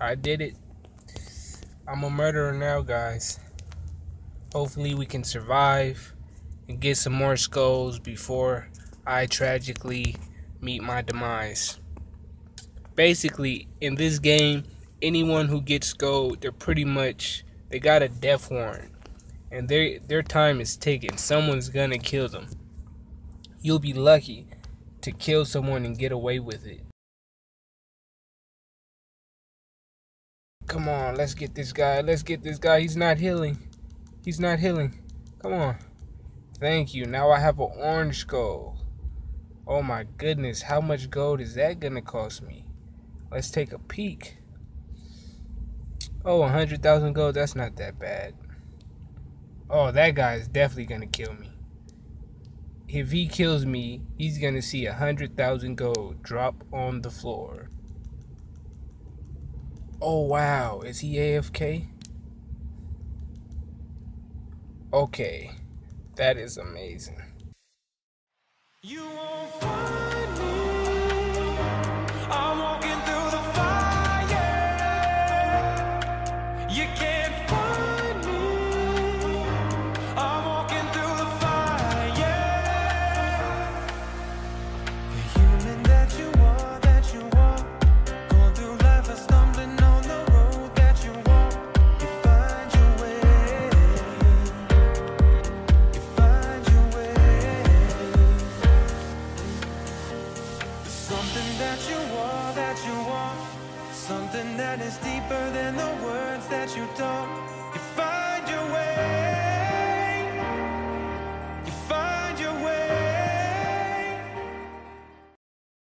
I did it. I'm a murderer now, guys. Hopefully, we can survive and get some more skulls before I tragically meet my demise. Basically, in this game, anyone who gets gold, they're pretty much they got a death warrant, and their their time is ticking. Someone's gonna kill them. You'll be lucky to kill someone and get away with it. Come on, let's get this guy. Let's get this guy. He's not healing. He's not healing. Come on. Thank you. Now I have an orange skull. Oh my goodness. How much gold is that going to cost me? Let's take a peek. Oh, 100,000 gold. That's not that bad. Oh, that guy is definitely going to kill me. If he kills me, he's going to see a 100,000 gold drop on the floor. Oh wow, is he AFK? Okay, that is amazing. Something that you are, that you are. Something that is deeper than the words that you don't